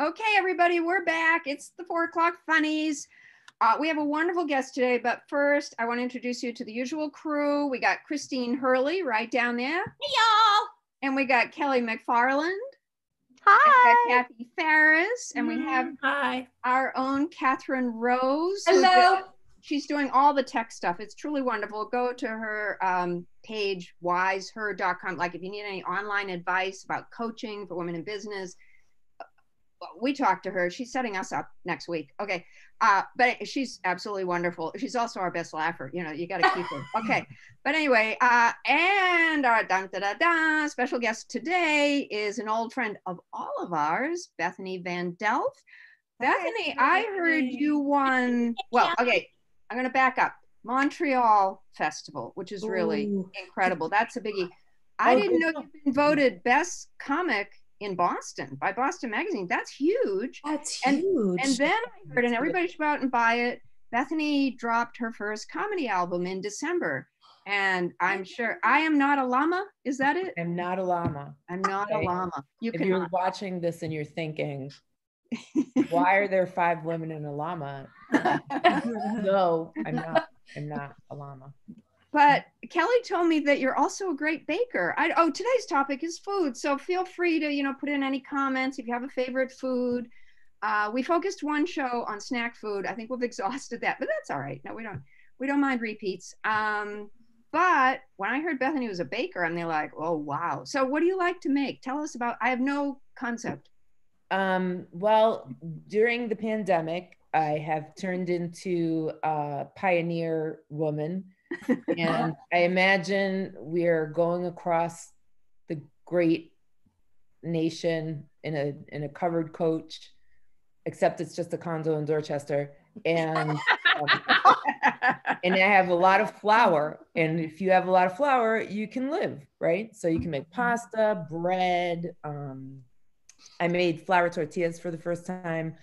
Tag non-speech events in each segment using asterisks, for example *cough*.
Okay, everybody, we're back. It's the four o'clock funnies. Uh, we have a wonderful guest today, but first, I want to introduce you to the usual crew. We got Christine Hurley right down there, Hey y'all. and we got Kelly McFarland, Hi. and we got Kathy Ferris, and we have Hi. our own Catherine Rose. Hello. did- She's doing all the tech stuff. It's truly wonderful. Go to her um, page, wiseher.com. Like if you need any online advice about coaching for women in business, we talked to her. She's setting us up next week. Okay. Uh, but she's absolutely wonderful. She's also our best laugher. You know, you got to keep her. *laughs* Okay. But anyway, uh, and our dun, da, da, da, special guest today is an old friend of all of ours, Bethany Van Delft. Bethany, I heard you won. *laughs* Well, okay, I'm going to back up. Montreal Festival, which is really Ooh. incredible. That's a biggie. I Oh, didn't know you've been voted best comic in Boston by Boston Magazine. That's huge. That's And- huge. And then I heard, and everybody should go out and buy it. Bethany dropped her first comedy album in December. And I'm sure I am not a llama. Is that it? I'm not a llama. I'm not a llama. You If can. you're watching this and you're thinking, *laughs* why are there five women in a llama? *laughs* *laughs* No, I'm not. I'm not a llama. But Kelly told me that you're also a great baker. I, oh, today's topic is food, so feel free to you know put in any comments if you have a favorite food. Uh, we focused one show on snack food. I think we've *laughs* exhausted that, but that's all right. No, we don't we don't mind repeats. Um, but when I heard Bethany was a baker, I'm like, oh wow. So what do you like to make? Tell us about. I have no concept. Um, well, during the pandemic, I have turned into a pioneer woman. And I imagine we're going across the great nation in a in a covered coach, except it's just a condo in Dorchester. And um, *laughs* and I have a lot of flour. And if you have a lot of flour, you can live, right? So you can make pasta, bread. Um, I made flour tortillas for the first time.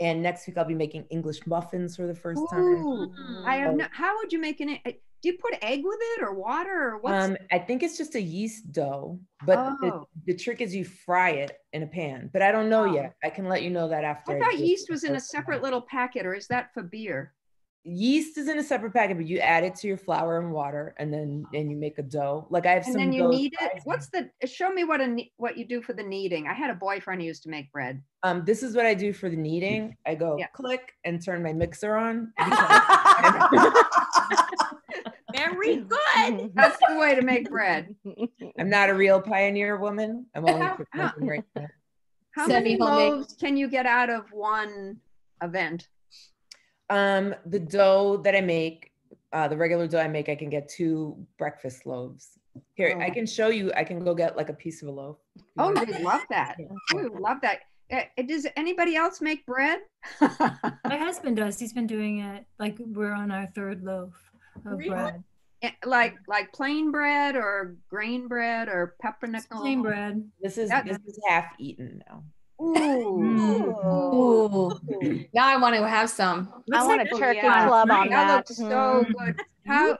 And next week I'll be making English muffins for the first time. I have. How would you make an? Do you put egg with it or water or what? Um, I think it's just a yeast dough, but the, Oh. the trick is you fry it in a pan. But I don't know Oh. yet. I can let you know that after. I thought it yeast was in a first time. separate little packet, or is that for beer? Yeast is in a separate packet, but you add it to your flour and water, and then and you make a dough. Like I have And some. And then you knead it. What's the? Show me what a what you do for the kneading. I had a boyfriend who used to make bread. Um, this is what I do for the kneading. I go Yeah. click and turn my mixer on. *laughs* Very *laughs* good. That's the way to make bread. I'm not a real pioneer woman. I'm only How- quick cooking right now. How many Semi-homemade. loaves can you get out of one event? Um, the dough that I make, uh, the regular dough I make, I can get two breakfast loaves. Here, I Oh. can show you. I can go get like a piece of a loaf. Oh, we love that. We love that. Uh, does anybody else make bread? My husband does. He's been doing it like we're on our third loaf of Really? bread. Eh, like like plain bread or grain bread or peppernickel? Plain bread. This is That- this is half eaten now. Ooh. Ooh. *laughs* Now I want to have some. I want like- a turkey yeah. club on That that. looks so Mm. good. How?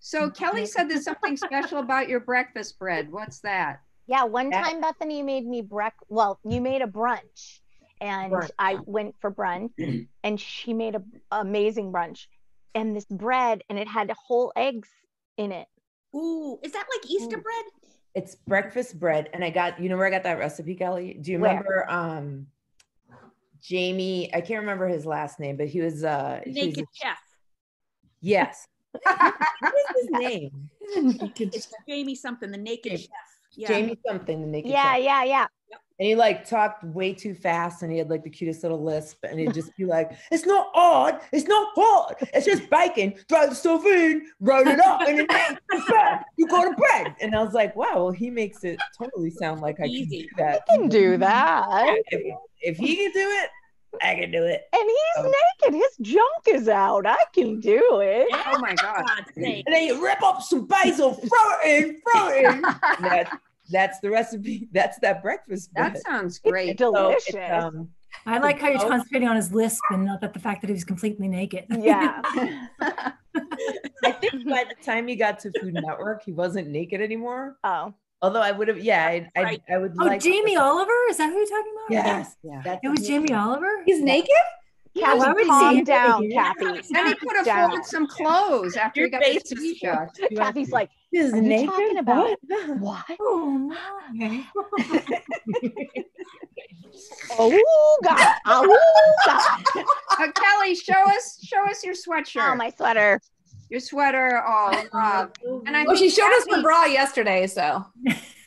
So Kelly said there's something special about your breakfast bread. What's that? Yeah, one That- time Bethany made me brec. Well, you made a brunch, and Brunch, I went for brunch, *clears throat* and she made a amazing brunch, and this bread, and it had whole eggs in it. Ooh, is that like Easter Mm. bread? It's breakfast bread, and I got you know where I got that recipe, Kelly. Do you Where? remember um Jamie? I can't remember his last name, but he was uh he was a- Naked Chef. yes. *laughs* what is his name? It's Jamie something, the Naked Jamie- Chef. Yeah. Jamie something, the naked chef. Yeah, Chef. yeah, yeah. And he like talked way too fast and he had like the cutest little lisp and he'd just be like, it's not hard, it's not hard, it's just bacon, throw the stuff in, roll it up, and then you got a bread. And I was like, wow, well, he makes it totally sound like I can do that. Can do that. If, if he can do it, I can do it. And he's Oh. naked. His junk is out. I can do it. Oh my God. God's. And then you rip up some basil, throw it in, throw it in. *laughs* And that, that's the recipe. *laughs* That's that breakfast bread. That sounds It's great. So delicious. it's, um, I like how you're Oh. concentrating on his lisp and not that the fact that he was completely naked. yeah. *laughs* I think by the time he got to Food Network, he wasn't naked anymore. Oh. Although I would have, yeah, I, I, I would Oh, like. Jamie Oliver? Is that who you're talking about? Yes. Yeah. that's It was. Jamie Oliver? He's naked? Yeah, Kathy, would calm say down, naked? Kathy. And he could have Down. folded some clothes after Your he got the face is TV show. flushed. You have Kathy's to- like, *laughs* He's "Are you naked? talking about- What? *laughs* what? *laughs* Oh my. Oh God! Oh God! Uh, Kelly, show us show us your sweatshirt, Oh, my sweater. your sweater. Oh, uh, and I Well, she think showed us her bra yesterday, so.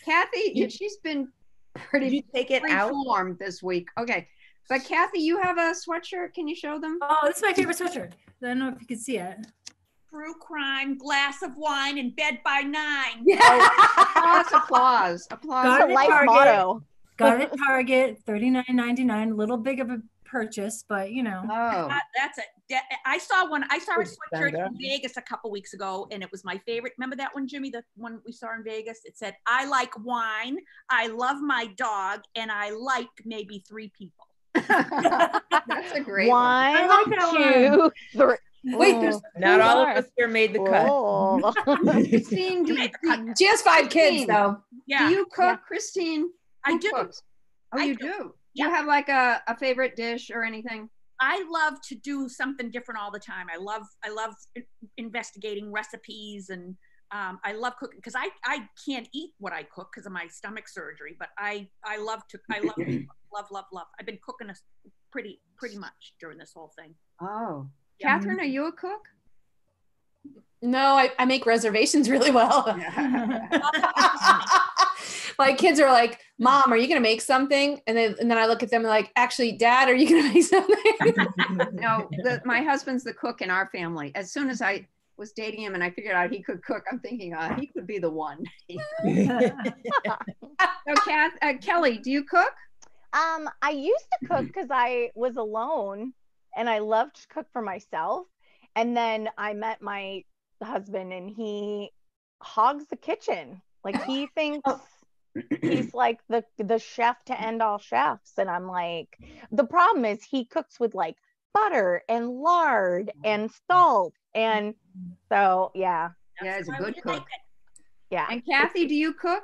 Kathy, yeah, she's been Did pretty you take it out? reformed this week. Okay, but Kathy, you have a sweatshirt. Can you show them? Oh, this is my favorite sweatshirt. I don't know if you can see it. True crime, glass of wine, and bed by nine. Oh. Applause, applause, applause. Got a it, life Target. motto. Got it at Target, thirty nine ninety nine. A little big of a purchase, but you know. Oh, That- That's it. I saw one. I saw a sweatshirt in Vegas a couple weeks ago, and it was my favorite. Remember that one, Jimmy? The one we saw in Vegas. It said, "I like wine, I love my dog, and I like maybe three people." *laughs* that's a great one. I One, like that two, three. Wait, there's- oh, Not all of us here made the cut. Oh. *laughs* Christine, do *laughs* you, She has five kids, though. Yeah, do you cook, Christine? I do. cooks? Oh, I you do. do. Do Yeah. you have like a, a favorite dish or anything? I love to do something different all the time. I love I love investigating recipes and um, I love cooking because I, I can't eat what I cook because of my stomach surgery. But I I love to I love *clears throat* love love love. I've been cooking a, pretty pretty much during this whole thing. Oh, Yeah. Catherine, are you a cook? No, I, I make reservations *laughs* really well. *laughs* My kids are like, Mom, are you gonna make something? And then and then I look at them and like, actually, Dad, are you gonna *laughs* make something? no, the, my husband's the cook in our family. As soon as I was dating him and I figured out he could cook, I'm thinking uh, he could be the one. *laughs* So, Kath, uh, Kelly, do you cook? Um, I used to cook because I was alone and I loved to cook for myself. And then I met my husband and he hogs the kitchen. Like he *gasps* thinks he's like the the chef to end all chefs. And I'm like, the problem is he cooks with like butter and lard and salt. And so yeah, Yeah, he's a good cook. yeah. And Kathy, do you cook?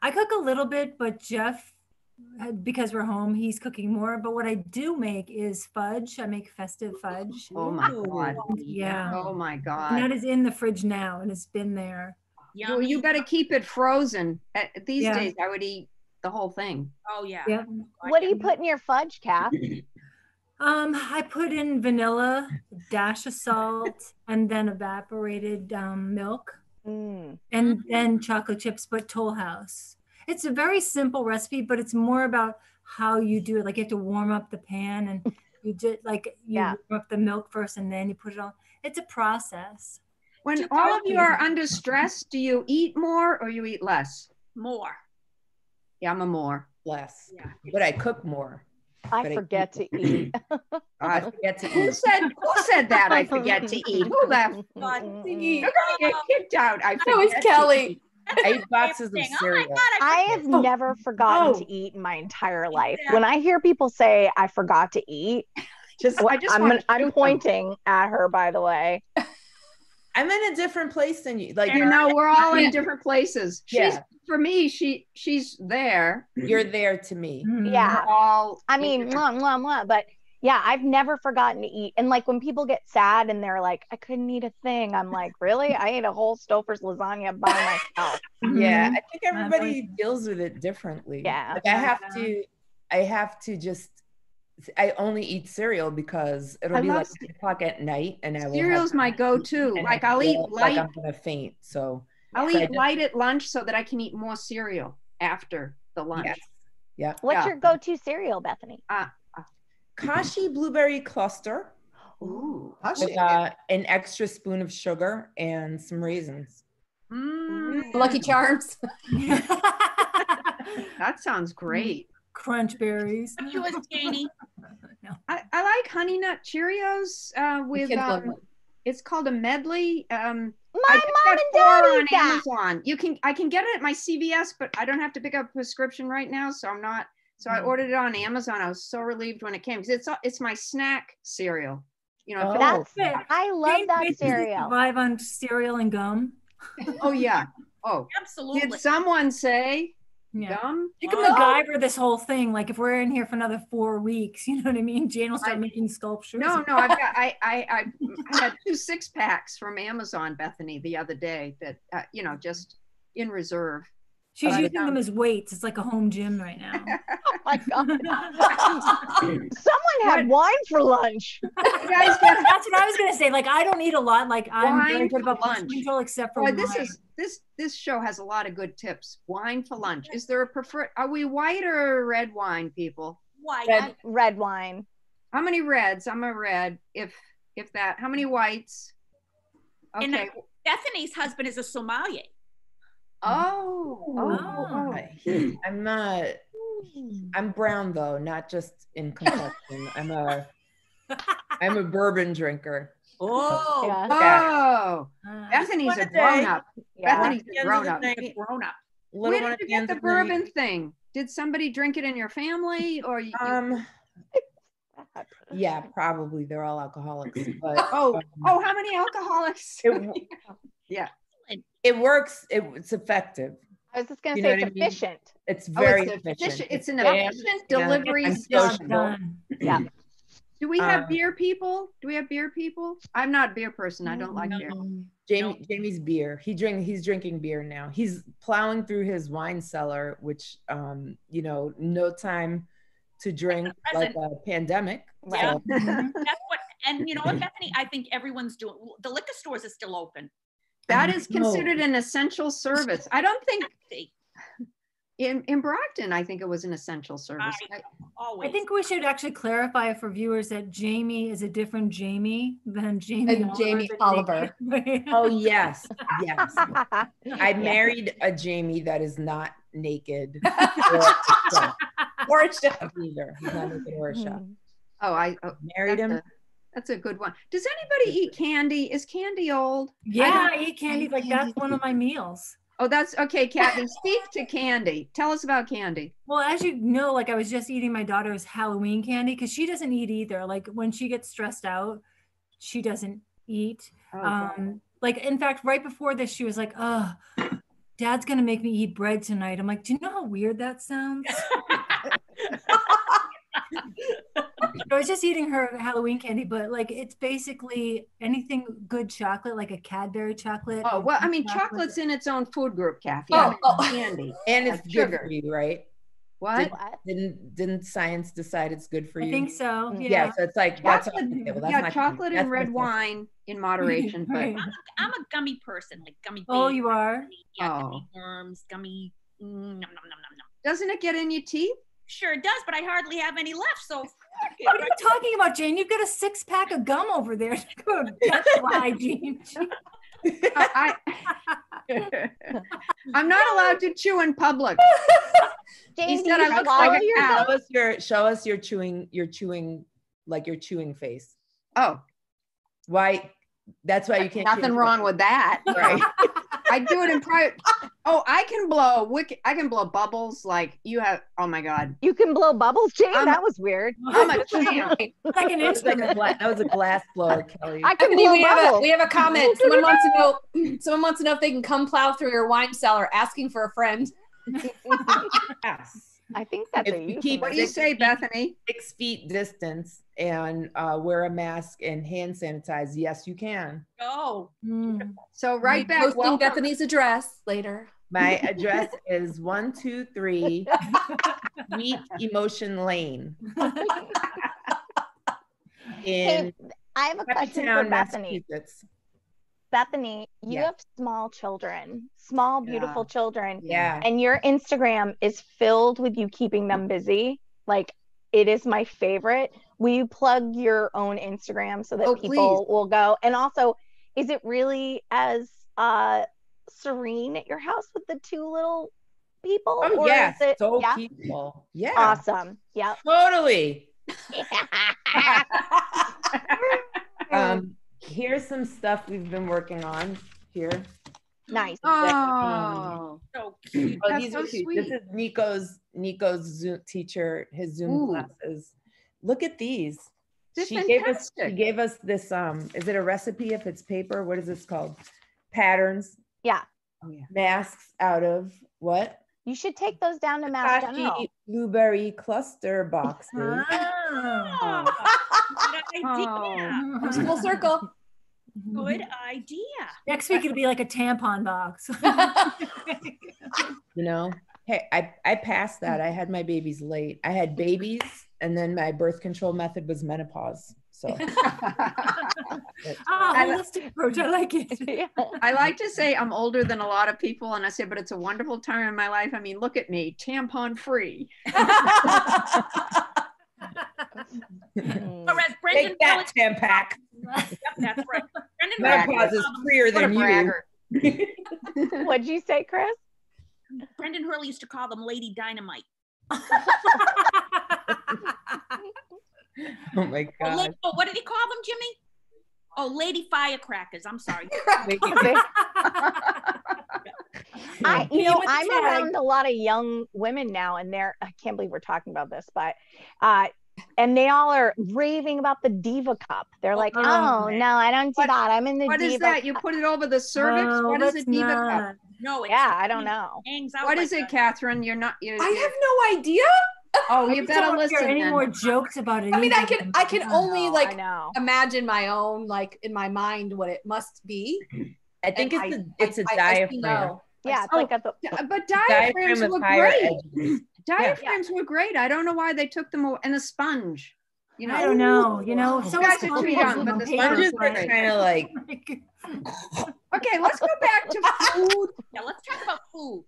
I cook a little bit, but Jeff, uh, because we're home, he's cooking more. But what I do make is fudge. I make festive fudge. Oh my God. Yeah. Oh my And God. that is in the fridge now and it's been there. Yeah. Well, you better keep it frozen. Uh, These Yeah. days, I would eat the whole thing. Oh yeah. Yeah. What do you put in your fudge, Kath? *clears throat* Um, I put in vanilla, dash of salt, and then evaporated um, milk, Mm. and then chocolate chips, but Toll House. It's a very simple recipe, but it's more about how you do it. Like you have to warm up the pan, and *laughs* you did like you Yeah. warm up the milk first, and then you put it on. It's a process. When Two all of you are under stress, do you eat more or you eat less? More. Yeah, I'm a more. Less. Yeah. But I cook more. I But I forget to eat. *clears throat* I *laughs* forget to Who eat. said who said that I forget to *laughs* eat? Who left? You're gonna get kicked out. I That was forget Kelly. eat. I boxes of Thing. Oh cereal. God, I I have Oh. never forgotten Oh. to eat in my entire life. When I hear people say I forgot to eat, *laughs* Just, I just I'm, want I'm pointing at her, by the way. I'm in a different place than you. Like You know, we're all in different places. She's for me. She she's there. you're there to me. Mhm. Yeah. We're all. I mean, blah, blah, mwah, mwah, but yeah, I've never forgotten to eat. And like when people get sad and they're like, I couldn't eat a thing, I'm like, really? I ate a whole Stouffer's lasagna by *laughs* myself. Yeah, Mhm. I think everybody deals with it differently. Yeah. Like I have to, I have to just, I only eat cereal because it'll I be like ce- eight o'clock at night and I will Cereal's have, my go-to. Like I I'll eat feel like light. I'm gonna faint. So I'll eat just- light at lunch so that I can eat more cereal after the lunch. yes, yeah. What's Yeah. your go to cereal, Bethany? Kashi blueberry cluster Ooh. with uh, an extra spoon of sugar and some raisins. Mm. Lucky Charms. *laughs* That sounds great. Crunch berries. What's yours, Janie? *laughs* I, I like Honey Nut Cheerios uh, with um, it's called a medley. Um, My I mom and dad on eat that. Amazon. You can I can get it at my CVS, but I don't have to pick up a prescription right now, so I'm not. So I Mm. ordered it on Amazon. I was so relieved when it came because it's it's my snack cereal. You know. if Oh. it- I love Jane that basically cereal. Survive on cereal and gum. oh yeah. Oh, Absolutely. did someone say Yeah. gum? You can Oh. MacGyver this whole thing. Like if we're in here for another four weeks, *laughs* you know what I mean? Jane will start I- making sculptures. No, no, I've got, I, I, I, I had two six packs from Amazon, Bethany, the other day that, uh, you know, just in reserve. She's Right. using them as weights. It's like a home gym right now. *laughs* Oh my God. *laughs* Someone had wine for lunch. Guys That's what I was gonna say. Like I don't eat a lot. Like I'm Wine very for good about lunch. control, except for boy, wine. this is, this, this show has a lot of good tips. Wine for lunch. Is there a preferred, are we white or red wine people? White. Red. Red wine. How many reds? I'm a red, if, if that, how many whites? And Okay, Bethany's husband is a sommelier. Oh, oh, oh. I- *clears throat* I'm not. I'm brown though, not just in complexion. I'm a. *laughs* I'm a bourbon drinker. Oh, Yeah. Oh, Bethany's a a grown up. Yeah. Bethany's At the a grown up. night- grown up. little Where one did you the get the of night. bourbon thing? Did somebody drink it in your family or you? you- Um. Yeah, probably they're all alcoholics, *clears throat* but oh, um, oh, how many alcoholics? it, *laughs* yeah. It works. It, it's effective. I was just gonna say it's what I mean? efficient. It's Oh, very it's, efficient. efficient. It's an fast, efficient yeah, delivery and system. sociable. Yeah. Do we have Um, beer people? Do we have beer people? I'm not a beer person. I don't like beer. Jamie, Jamie's beer. He drink. He's drinking beer now. He's plowing through his wine cellar, which, um, you know, no time to drink like a pandemic. Right. So, That's what, and you know what, Bethany, I think everyone's doing, the liquor stores are still open. That mm, is considered an essential service. I don't think in, in Brockton, I think it was an essential service. I- I- Always. I think we should actually clarify for viewers that Jamie is a different Jamie than Jamie And Jamie Oliver. oh yes, yes. *laughs* I married a Jamie that is not naked *laughs* or a chef Or it's just either. He's not naked or a chef. Oh, I, oh, Married him. a, that's a good one. Does anybody eat candy? Is candy old? yeah, I eat candy. Like that's one of my meals. Oh, that's okay, Kathy. *laughs* Speak to candy. Tell us about candy. Well, as you know, like I was just eating my daughter's Halloween candy because she doesn't eat either. Like when she gets stressed out, she doesn't eat. Oh, Um, like in fact, right before this, she was like, "Oh, Dad's gonna make me eat bread tonight." I'm like, "Do you know how weird that sounds?" *laughs* *laughs* *laughs* I was just eating her Halloween candy, but like it's basically anything good chocolate, like a Cadbury chocolate. oh, well, I mean, chocolate. chocolate's in its own food group, Kathy. Oh, I oh. candy. *laughs* And it's Have good for you, right? What? What? Didn't didn't science decide it's good for you? I think so. Yeah. Yeah, so it's like that's off Chocolate, the table. That's yeah, not chocolate that's and red not- wine in moderation, *laughs* but I'm a gummy person, like gummy. Oh, bears, you are. Yeah, Oh. gummy worms, gummy. mm, Nom, nom, nom, nom, nom. doesn't it get in your teeth? Sure it does, but I hardly have any left. So fuck it. What are you talking about, Jane? You've got a six pack of gum over there. *laughs* Good. That's why, Jane. I, I- I'm not allowed to chew in public. Jane, do said you I look swallow like a cow. Show us your show us your chewing your chewing like your chewing face. Oh, Why? That's why you can't. nothing in wrong with that. Right. *laughs* I do it in private. Oh, I can blow wicked. I can blow bubbles like you have. Oh my God, You can blow bubbles, Jane. I'm- that was weird. I'm a champ. like an That was, a instrument. that was a glass blower, Kelly. I can Bethany, blow we have a bubbles. we have a comment. *laughs* Someone wants to know. Someone wants to know if they can come plow through your wine cellar, asking for a friend. *laughs* yes. I think that's If a you keep What do you say, Bethany? Six feet distance and uh, wear a mask and hand sanitize. Yes, you can. Oh, Mm. So right back. Posting Welcome. Bethany's address later. *laughs* My address is one two three *laughs* Sweet Emotion Lane *laughs* in Hey, I have a question for Bethany. Bethany, you Yeah. have small children, small, beautiful children, Yeah. and your Instagram is filled with you keeping them busy. Like, it is my favorite. Will you plug your own Instagram so that Oh, people will go? And also, is it really as uh, serene at your house with the two little people? Oh or yes, is it so yeah? peaceful. Yeah, awesome? Yep. totally. *laughs* *laughs* Um, here's some stuff we've been working on here. nice. Oh, so *clears throat* cute. Oh, That's so cute. sweet. This is Nico's Nico's Zoom teacher, his Zoom Ooh. classes. Look at these. They're she gave us she gave us this um is it a recipe if it's paper? What is this called? Patterns. Yeah. Oh yeah. masks out of what? You should take those down to Mass General. Blueberry cluster boxes. Oh. *laughs* Good *laughs* idea. Comes full circle. Good *laughs* idea. Next week it'll be like a tampon box. *laughs* You know, hey, I I passed that. I had my babies late. I had babies, and then my birth control method was menopause. So Ah, I holistic approach. I like it. Yeah. I like to say I'm older than a lot of people, and I say, but it's a wonderful time in my life. I mean, look at me, tampon free. Mm. Whereas Brendan take that Hurley, Tampax. yep, that's right. Brendan Menopause Hurley, is freer What a than you. *laughs* What'd you say, Chris? Brendan Hurley used to call them Lady Dynamite. *laughs* Oh my Oh, la- god. oh, what did he call them, Jimmy? Oh, Lady Firecrackers. I'm sorry. *laughs* I, you know, I'm around a lot of young women now, and they're, I can't believe we're talking about this, but, uh, and they all are raving about the Diva Cup. They're like, Oh, oh, no, I don't do What- that. I'm in the What Diva is that? You put it over the cervix? No, what is a let's diva cup? No, it's, Yeah, I don't know. Hangs out What like is it, that. Catherine? You're not. You, I you- have no idea. *laughs* oh, you just better don't wanna hear listen. any then. more *laughs* jokes about it. I mean, I can I can only I like know. imagine my own like in my mind what it must be. I think And it's I- a it's a I- I see diaphragm. no. Yeah, it's Oh, like at But diaphragms with were higher great. edges. Diaphragms were great. I don't know why they took them away. And the sponge. You know, I don't know. You know, so You is guys are too composting young, but on the paper, sponges Sponges were great. kind of like *laughs* *laughs* *laughs* Okay, let's go back to food. Yeah, let's talk about food.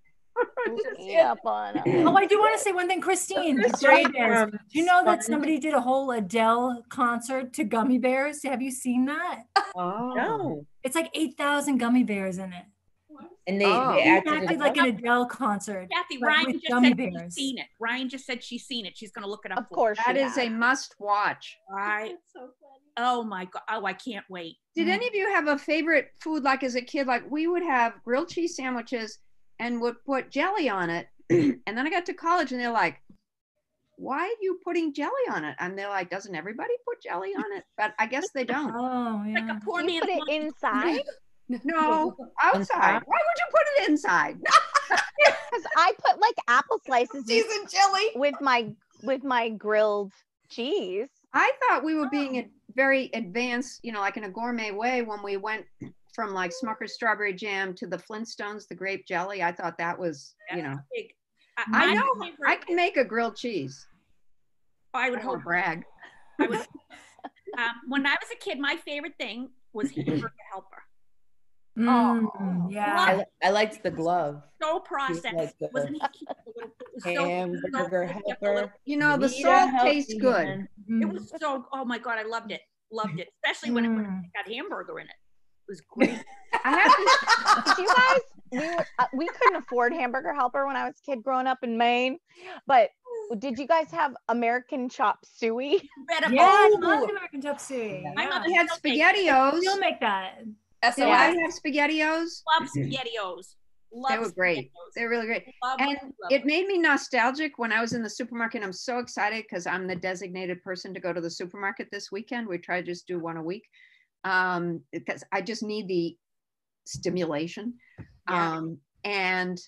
yeah, but, Oh, I do want to say one thing, Christine. the gummy bears. Do you know that somebody did a whole Adele concert to gummy bears? Have you seen that? Oh. no, It's like 8,000 gummy bears in it. And they Oh. they acted acted as like an Adele concert. Kathy, Ryan just gummy said she's seen it. Ryan just said she's seen it. She's going to look it up. of course. That is she a must watch. us. *laughs* Right. Oh my God. Oh, I can't wait. Did Mm. any of you have a favorite food like as a kid? Like we would have grilled cheese sandwiches and would put jelly on it. *clears throat* and then I got to college and they're like, why are you putting jelly on it? And they're like, doesn't everybody put jelly on it? But I guess they don't. Oh, *laughs* yeah. Like a poor You man's put it inside No, outside. Why would you put it inside? *laughs* because I put like apple slices Cheese with, and jelly. with my with my grilled cheese. I thought we were being a very advanced, you know, like in a gourmet way when we went from like Smucker's strawberry jam to the Flintstones, the grape jelly. I thought that was, you know, Big. I my know favorite- I can make a grilled cheese. I I would would hope. brag. I would, *laughs* um, when I was a kid, my favorite thing was *laughs* hamburger helper. Mm, yeah. I, I liked the glove. So processed. like the Wasn't he cute? The little- it was so- Hamburger so- helper. You know, the Need salt healthy tastes good. hand. It Mm. was so. Oh my god, I loved it. Loved it, especially when it Mm. got hamburger in it. It was great. *laughs* I have to *laughs* Did you guys? We were, uh, we couldn't afford Hamburger Helper when I was a kid growing up in Maine, but did you guys have American Chop Suey? Better Yeah, I bowl. love American Chop Suey. My Yeah. mother we had still makes- spaghettios. Still make that. Did SOS. I have spaghettios? Love spaghettios. Love They were great. They're really great. Love, And love it made me nostalgic when I was in the supermarket. I'm so excited because I'm the designated person to go to the supermarket this weekend. We try to just do one a week um, because I just need the stimulation. Yeah. Um, and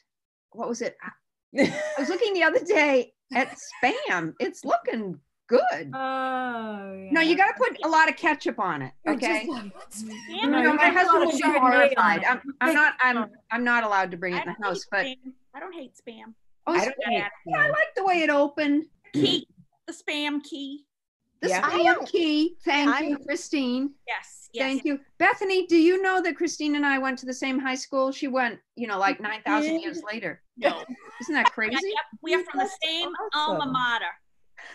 what was it? I I *laughs* was looking the other day at spam. It's looking good. Oh, yeah. No, you got to put a lot of ketchup on it. You're just Okay. like- No, it. No, you my gotta put a lot mm-hmm. husband of will be horrified. I'm, I'm not. I'm. Um, I'm not allowed to bring it in the house. But spam. I don't hate spam. oh, I don't hate I like the way it opened. Key, the spam key. The Yeah. I spam key. Thank I'm- you, Christine. Yes, yes. Thank you, Bethany. Do you know that Christine and I went to the same high school? She went, you know, like nine thousand did? years later. No. Isn't that crazy? Yep, we are from the same awesome. alma mater.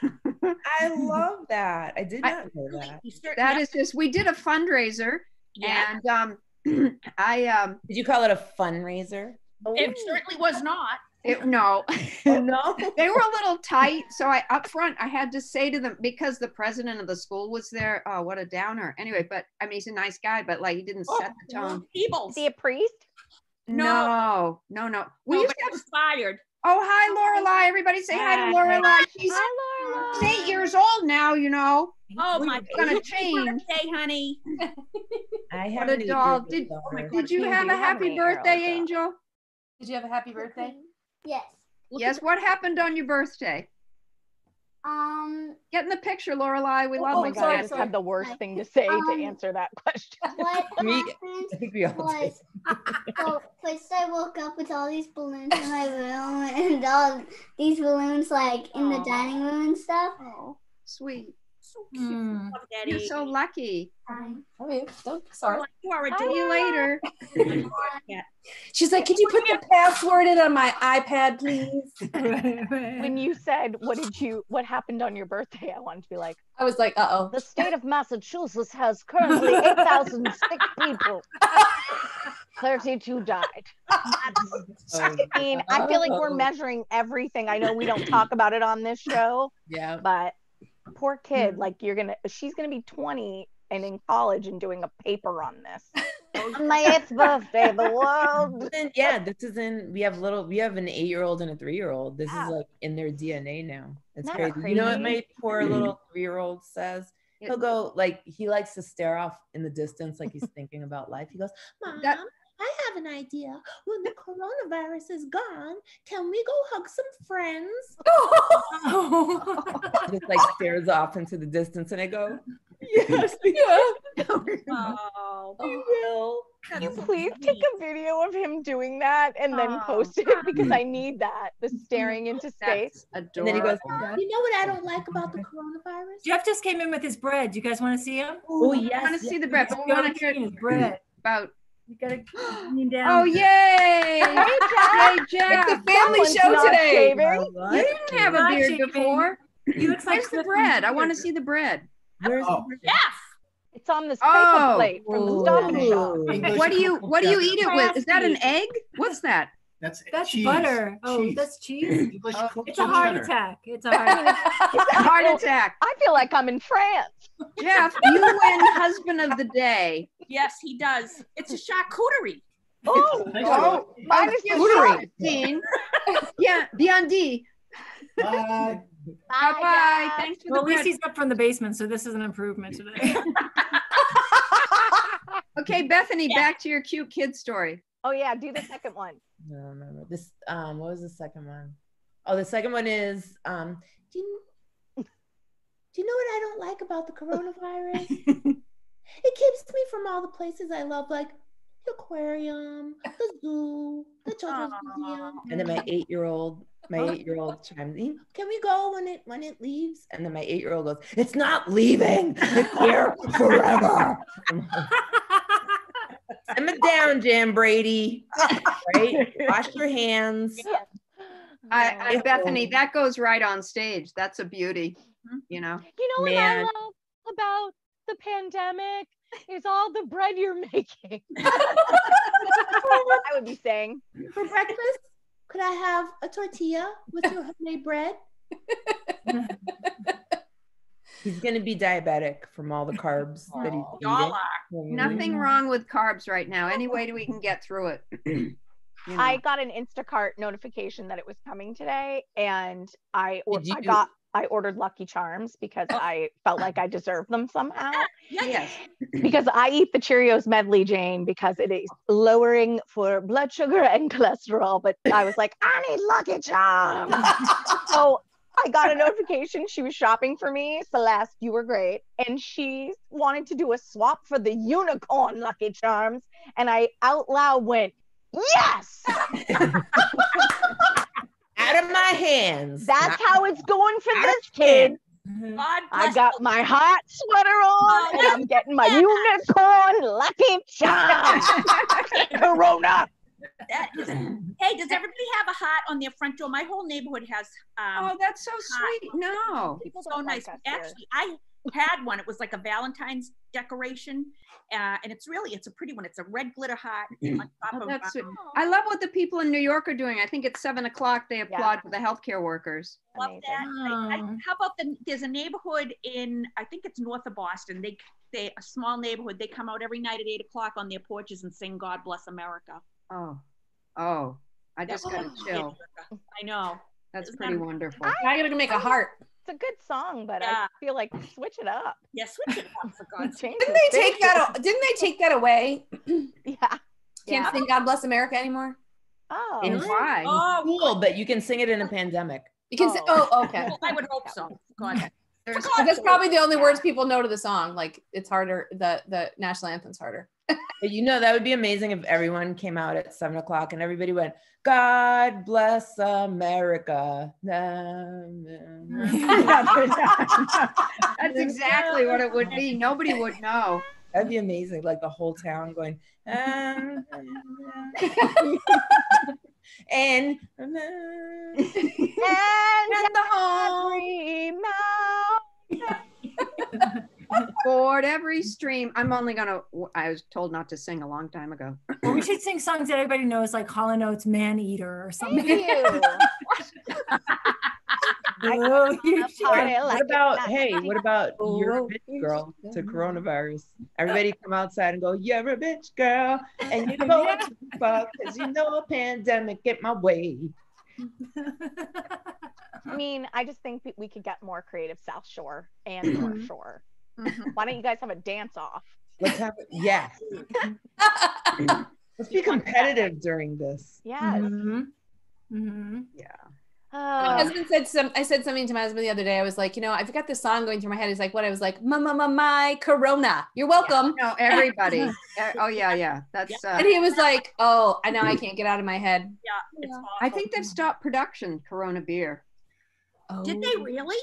I *laughs* love that. I did I- not know that. We cer- That yep, is just. We did a fundraiser, yeah. and um, *clears throat* I um, Did you call it a fundraiser? It certainly was not. it, *laughs* no, *laughs* Oh no. they were a little tight. So I up front, I had to say to them because the president of the school was there. Oh, what a downer. Anyway, but I mean, he's a nice guy, but like he didn't set the tone. Peebles. Is he a priest? No, no, no. We No, used but to have fired. Oh, hi, Lorelai. Everybody say hi, to Hi. Lorelai. She's, Hi, Laura. She's eight years old now, you know. Oh We my were gonna change. Birthday, honey. I What have a doll. Did- Oh my God. Did you have a you have happy birthday. Angel? Did you have a happy birthday? Yes. Yes, what happened on your birthday? Um, Get in the picture, Lorelai. We love Oh my my god, sorry, I just sorry. had the worst thing to say to Um, answer that question. *laughs* what *laughs* Me- happened I think we all did. was, oh, first I woke up with all these balloons in my room *laughs* and all these balloons like in the dining room and stuff. Oh, sweet. So cute. Love that You're age. so lucky. I mean, don't, sorry. Caroline, You are a See you later. *laughs* Yeah. She's like, could you put the password in on my iPad, please? Right, *laughs* right. when you said, "What did you? What happened on your birthday?" I wanted to be like, I was like, uh oh. "The state of Massachusetts has currently 8,006 *laughs* people. 32 died." Oh, I mean, I feel like we're Oh. measuring everything. I know we don't talk about it on this show, yeah. but poor kid, mm-hmm. like you're gonna, she's gonna be 20 and in college and doing a paper on this. *laughs* Oh, on my eighth birthday, the *laughs* world. Then, yeah, this is in. We have little. We have an eight-year-old and a three-year-old. This Yeah. is like in their DNA now. It's Not crazy. You know what my poor mm-hmm. little three-year-old says? He'll go like he likes to stare off in the distance, like he's *laughs* thinking about life. He goes, "Mom, That- I have an idea. When the coronavirus is gone, can we go hug some friends?" Oh. *laughs* Just like stares off into the distance, and I go, Yes, *laughs* yeah. Oh, "We will." Can you that's so please sweet. take a video of him doing that and then Oh. post it because I need that. The staring into space. That's And then he goes, adorable. "You know what I don't like about the coronavirus?" Jeff just came in with his bread. You guys want to see him? Oh I yes, want to see the bread, but we want to hear his bread. about. You gotta lean *gasps* down. Oh, yay! Hey, Jack. Yay, Jeff! It's a family Someone's show today. shaving. You didn't have a Not beard shaving. before. He looks like Where's the bread? I want to see the bread. Where's Oh. the bread? Jeff. It's on this paper Oh. plate from the Stop and Shop. English What do you What do you eat it with? Is that an egg? What's that? That's That's cheese. butter. Oh, Cheese. that's *clears throat* cheese. English Oh, cooked It's a heart cheddar. *laughs* attack. It's a heart attack. Heart attack. I feel like I'm in France. Jeff, you win husband of the day. Yes, he does. It's a charcuterie. *laughs* Oh, Thanks, Oh, mine is charcuterie. Dean. Yeah, Biondi. Bye. Bye bye. Jack. Thanks for Well, at least he's up from the basement, so this is an improvement today. *laughs* Okay, Bethany, Yeah. back to your cute kid story. Oh yeah, do the second *laughs* one. I don't remember this. Um, what was the second one? Oh, the second one is um. Do you, do you know what I don't like about the coronavirus? *laughs* it keeps me from all the places I love, like the aquarium, the zoo, the children's Aw. museum. And then my *laughs* eight-year-old, my eight-year-old chimes in. Can we go when it when it leaves? And then my eight-year-old goes, "It's not leaving. It's here forever." Simmer down, Jam Brady. Right? *laughs* Wash your hands. I, I Bethany, that goes right on stage. That's a beauty. You know. You know what Man. I love about the pandemic is all the bread you're making. *laughs* I would be saying. For breakfast, could I have a tortilla with your homemade bread? *laughs* He's gonna be diabetic from all the carbs that he's Y'all are. eating. Nothing wrong with carbs right now. Any way we can get through it. *clears throat* You know. I got an Instacart notification that it was coming today, and I or- I got I ordered Lucky Charms because oh. I felt like I deserved them somehow. *laughs* Yeah, Yes. because I eat the Cheerios medley, Jane, because it is lowering for blood sugar and *laughs* cholesterol. But I was like, I need Lucky Charms. *laughs* so I got a notification she was shopping for me. Celeste, you were great. And she wanted to do a swap for the unicorn Lucky Charms. And I out loud went, Yes, *laughs* Out of my hands. that's Not- how it's going for Out this of kid. Mhm. I got my hot sweater on and I'm getting my *laughs* unicorn Lucky Charms. *laughs* Corona. That. Is, *clears throat* hey, does everybody have a hat on their front door? My whole neighborhood has. Um, Oh, that's so sweet. No. People so nice. like. Actually, I had one. It was like a Valentine's decoration, uh, and it's really it's a pretty one. It's a red glitter hat *clears throat* on top Oh, of. that's sweet. um, I love what the people in New York are doing. I think it's seven o'clock. They applaud for the healthcare workers. love Amazing. that. I- I- Oh. how about the? There's a neighborhood in I think it's north of Boston. They they a small neighborhood. They come out every night at eight o'clock on their porches and sing "God Bless America." Oh, oh, I just got a chill. I know. That's Isn't pretty that- wonderful. I gotta make a heart. It's a good song, but Yeah. I feel like switch it up. Yeah, switch it up for *laughs* God's sake. Change Didn't the they take station. that? Didn't they take that away? *clears throat* Yeah. Can't Yeah. sing "God Bless America" anymore. Oh, In- Really? Why? Oh, Cool, but you can sing it in a pandemic. You can say, Oh. oh, okay. well, I would hope so. God. There's- That's probably the only words people know to the song. Like it's harder. The the national anthem's harder. But you know, that would be amazing if everyone came out at seven o'clock and everybody went, God bless America. Na, na, na." That's exactly what it would be. Nobody would know. That'd be amazing. Like the whole town going, "Ah, and *laughs* and And the home every board every stream. I'm only gonna. I was told not to sing a long time ago. Well, we should sing songs that everybody knows, like Hall and Oates, Man Eater, or something. Thank you. *laughs* Oh, you a should. party what about hey, what about you're a Oh, bitch girl to coronavirus? Everybody come outside and go, You're a bitch girl, and you go fuck because you know a pandemic get my way. *laughs* I mean, I just think we- we could get more creative South Shore and North mm-hmm. Shore. Why don't you guys have a dance off? Let's have it. Yes. Let's be competitive during this. Yes. Mhm. Mhm. Yeah. My Oh, husband said some. I said something to my husband the other day. I was like, you know, I've got this song going through my head. He's like, what? I was like, my my my my Corona. You're welcome. No, everybody. Uh, *laughs* oh yeah, yeah. That's. Uh, And he was like, oh, I know I can't get out of my head. Yeah, it's awful. I think they've stopped production Corona beer. Did they really?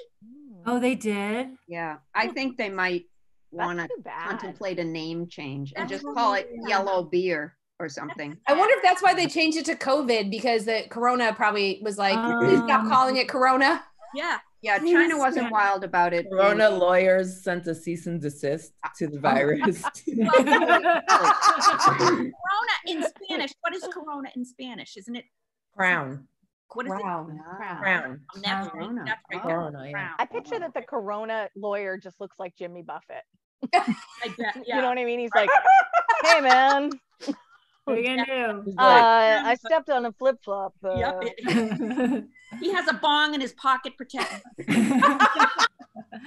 Oh, they did. Yeah, I think they might want to contemplate a name change and That's just call it really- Yellow Beer or something. I wonder if that's why they changed it to COVID because the Corona probably was like, please stop Um, calling it Corona. Yeah. Yeah, China wasn't wild about it. Corona lawyers sent a cease and desist to the virus. *laughs* *laughs* Corona in *laughs* Spanish. What is Corona in Spanish? Isn't it? Crown. What is Crown. it? Crown. Oh, that's right. Corona. That's right. Oh. Corona, yeah. Crown. I picture that the Corona lawyer just looks like Jimmy Buffett. I bet. *laughs* You know what I mean? He's like, "Hey, *laughs* man, What are you gonna do? uh, I stepped on a flip flop." Uh, Yep. *laughs* He has a bong in his pocket protecting.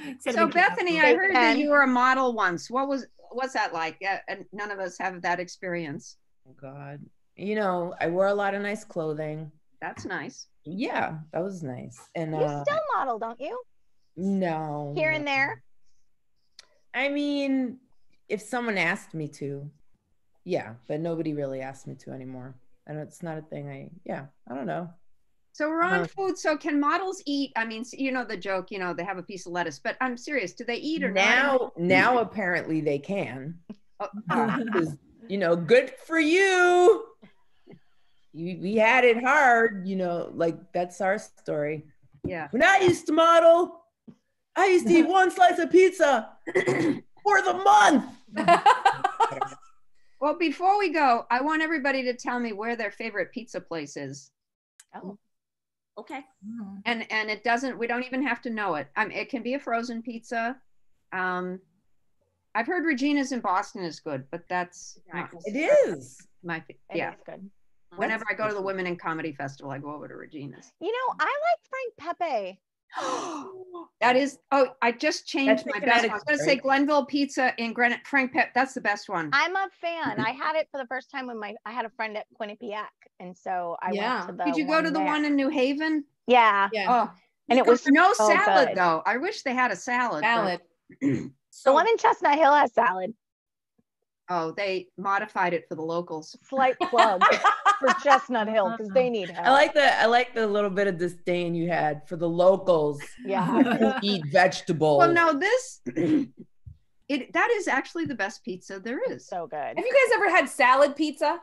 Instead So Bethany, I heard that you were a model once. What was what's that like? Yeah, and none of us have that experience. oh God. You know, I wore a lot of nice clothing. That's nice. Yeah, that was nice. And You uh, still model, don't you? no. Here and there. I mean, if someone asked me to, yeah, but nobody really asked me to anymore. And it's not a thing I, yeah, I don't know. So we're on Uh, food. So can models eat? I mean, you know the joke. You know they have a piece of lettuce, but I'm serious. Do they eat or not? Now, now apparently they can. Oh, *laughs* you know, good for you. You. We had it hard, you know, like that's our story. yeah. When I used to model, I used to eat one slice of pizza *clears throat* for the month. *laughs* Well, before we go, I want everybody to tell me where their favorite pizza place is. Oh, Okay. Oh. and and it doesn't we don't even have to know it um it can be a frozen pizza um i've heard regina's in boston is good but that's not It is. my fa- yeah is good. Whenever i go to the women in comedy festival i go over to regina's You know, I like Frank Pepe. *gasps* that is oh i just changed That's my the best one. i was going to say glenville pizza in granite frank pepe that's the best one I'm a fan. I *laughs* had it for the first time when my I had a friend at Quinnipiac, and so I Yeah. went to the. did you go to the there. one in new haven Yeah, Yeah. oh and it was no so salad good. though i wish they had a salad but- Salad. *clears throat* The one in Chestnut Hill has salad. oh they modified it for the locals Slight plug *laughs* for Chestnut Hill because they need help. I like the I like the little bit of disdain you had for the locals yeah. who eat vegetables. well no this *clears throat* it that is actually the best pizza there is so good. Have you guys ever had salad pizza?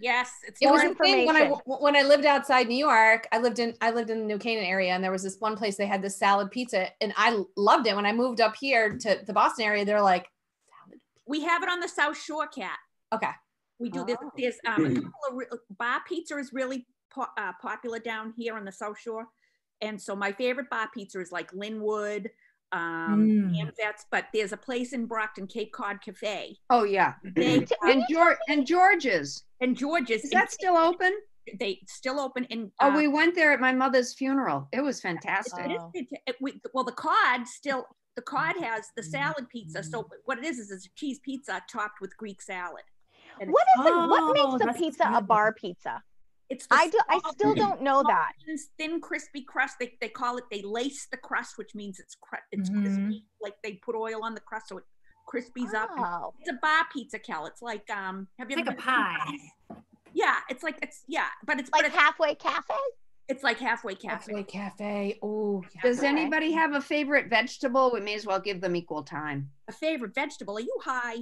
yes, it's It was More a thing when I when I lived outside New York. I lived in I lived in the New Canaan area, and there was this one place they had this salad pizza, and I loved it. When I moved up here to the Boston area, they're like, salad. we have it on the South Shore, cat. Okay, We do this. Oh. There's um, a *clears throat* couple of re- bar pizza is really po- uh, popular down here on the South Shore, and so my favorite bar pizza is like Lynwood, um, Mm. Anvet's, but there's a place in Brockton, Cape Cod Cafe. oh yeah They and george and george's and George's is that still open they still open in. Oh, uh, we went there at my mother's funeral. It was It's- fantastic. It is, Oh. fanta- it- we- well, the cod still, the cod has the salad pizza. So what it is, is it's a cheese pizza topped with Greek salad. And What is it? What Oh, makes a that's pizza a bar pizza? It's I do. I small- still don't know that. thin- Thin crispy crust. They, they call it. They lace the crust, which means it's cru- it's Mhm. crispy. Like they put oil on the crust so it crispies up. Oh, It's a bar pizza, Cal. It's like um. Have you It's like ever a been to pie. Yeah, it's like it's yeah, but it's like but it's, halfway cafe. it's like halfway cafe. Halfway cafe. Oh, Does Okay. anybody have a favorite vegetable? We may as well give them equal time. A favorite vegetable? Are you high?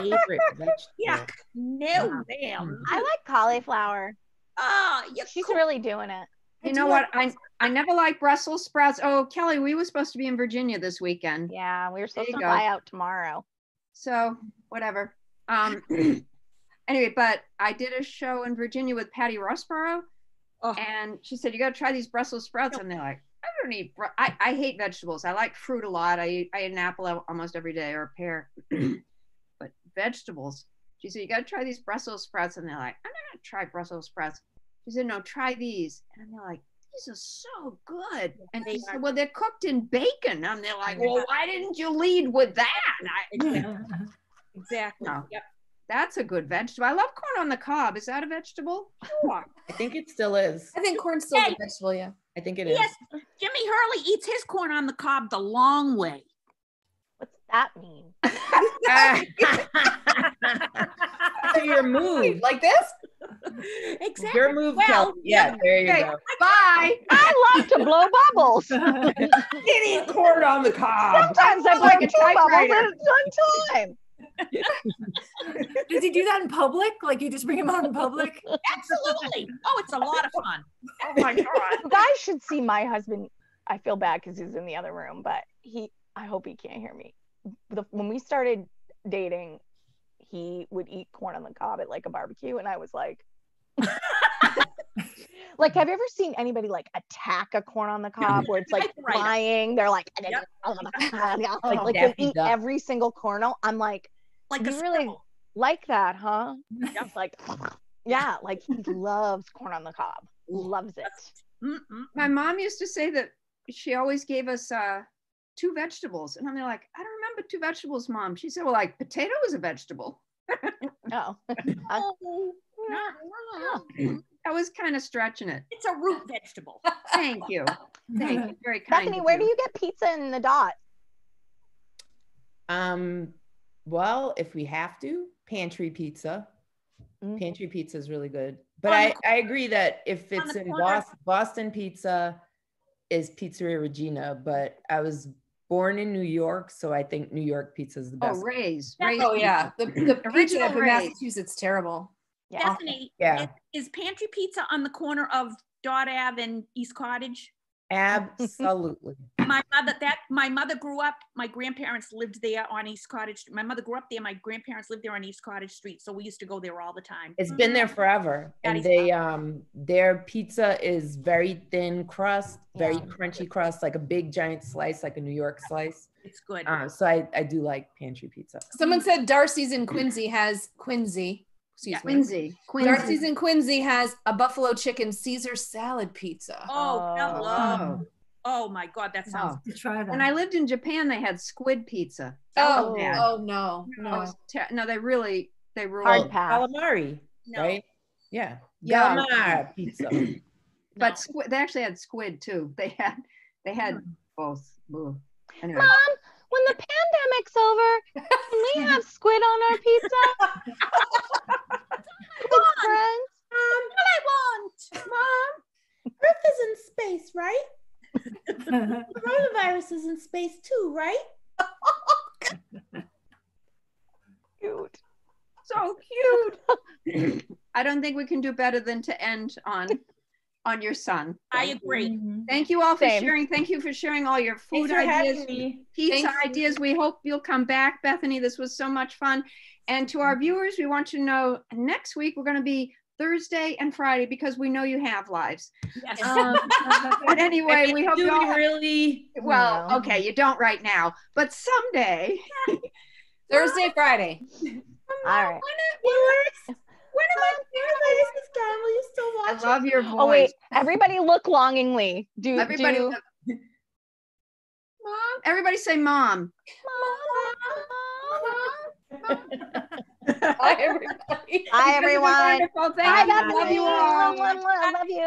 Favorite *laughs* vegetable. Yeah. No, ma'am. I like cauliflower. Oh, you She's cook- really doing it. You know what? I I never like Brussels sprouts. Oh, Kelly, we were supposed to be in Virginia this weekend. Yeah, we were supposed to go. fly out tomorrow. So whatever. Um *clears throat* anyway, but I did a show in Virginia with Patty Rosborough Oh. and she said, You gotta try these Brussels sprouts. And they're like, I don't eat br- I, I hate vegetables. I like fruit a lot. I eat I eat an apple almost every day or a pear. *clears throat* but vegetables. She said, You gotta try these Brussels sprouts. And they're like, I'm not gonna try Brussels sprouts. She said, No, try these. And they're like, These are so good. And she said, Well, they're cooked in bacon. And they're like, Well, why didn't you lead with that? I, *laughs* Exactly. exactly. No. Yep. that's a good vegetable. I love corn on the cob. Is that a vegetable? Sure. *laughs* I think it still is. I think corn's still Hey. a vegetable. Yeah. I think it is. Yes, Jimmy Hurley eats his corn on the cob the long way. What's that mean? *laughs* *laughs* So your move, Like this? Exactly. your move, Well, Kelly. Yeah, there you Okay. go. Bye. *laughs* I love to blow bubbles. Did eat corn on the cob. Sometimes I blow Like two bubbles at one time. *laughs* Does he do that in public? Like you just bring him out in public? Absolutely. Oh, it's a lot of fun. Oh my God. You guys should see my husband. I feel bad because he's in the other room, but he. I hope he can't hear me. The, when we started dating, he would eat corn on the cob at like a barbecue, and I was like. *laughs* like, have you ever seen anybody like attack a corn on the cob where it's like *laughs* Right. flying? They're like, Yep. like, Like they eat every single kernel. I'm like, Like a You really- squirrel. like that, huh? Yep. Like, yeah, like he loves corn on the cob, loves it. Mm-mm. My mom used to say that she always gave us uh, two vegetables. And I'm like, I don't remember two vegetables, mom. She said, well, like potato is a vegetable. Oh, *laughs* *laughs* Oh, no. *clears throat* I was kind of stretching it. It's a root vegetable. Thank you. Thank you. Very kind. Bethany, of where do you get pizza in the dot? Um, well, if we have to, pantry pizza. Mm. Pantry pizza is really good. But I, I agree that if it's in Boston, Boston pizza is Pizzeria Regina, but I was born in New York, so I think New York pizza is the Oh, best. Ray's. Yeah. Ray's Oh yeah. The, the *clears throat* pizza Original up in Ray's. Massachusetts terrible. Yeah. Bethany, Yeah. is, is Pantry Pizza on the corner of Dot Ave and East Cottage? Absolutely. *laughs* My mother, that my mother grew up. My grandparents lived there on East Cottage. My mother grew up there. My grandparents lived there on East Cottage Street, so we used to go there all the time. It's been there forever. And Daddy's they um their pizza is very thin crust, very Yeah. crunchy crust, like a big giant slice, like a New York slice. It's good. Uh, so I, I do like pantry pizza. Someone said Darcy's in Quincy has Quincy. Excuse Yeah. me. Quincy. Quincy. Darcy's in Quincy has a buffalo chicken Caesar salad pizza. oh, Oh. hello. Oh my God, that sounds. Oh. To try that. When I lived in Japan, they had squid pizza. Oh, bad. oh no, That no. ter- no, they really they ruled. Hard pass. Calamari, No, right? Yeah. Yeah. Calamari pizza. *coughs* no. But squid, they actually had squid too. They had they had hmm. both. Anyway, Mom, when the pandemic's over, can we *laughs* have squid on our pizza? *laughs* Good friends. what I want. Mom, Earth is in space, right? Coronavirus is in space too, right? *laughs* Cute. so cute. I don't think we can do better than to end on on your son. I agree. Mhm. Thank you all for Same. sharing. Thank you for sharing all your food Thanks ideas. having pizza Thank you. ideas. We hope you'll come back, Bethany. This was so much fun. And to our viewers, we want you to know next week we're going to be Thursday and Friday because we know you have lives. Yes. Um, *laughs* but anyway, we hope you all. we have- really. well, No. okay, you don't right now, but someday. *laughs* Thursday, Friday. All right. When am I? Will you still watch? I love your voice. Oh wait, everybody look longingly. Do Everybody, do mom. Everybody say mom. Mom. mom. mom. Mom. *laughs* *laughs* Bye, everybody. Bye, *laughs* everyone. Wonderful. Thank Bye, you. Love you all. Love you.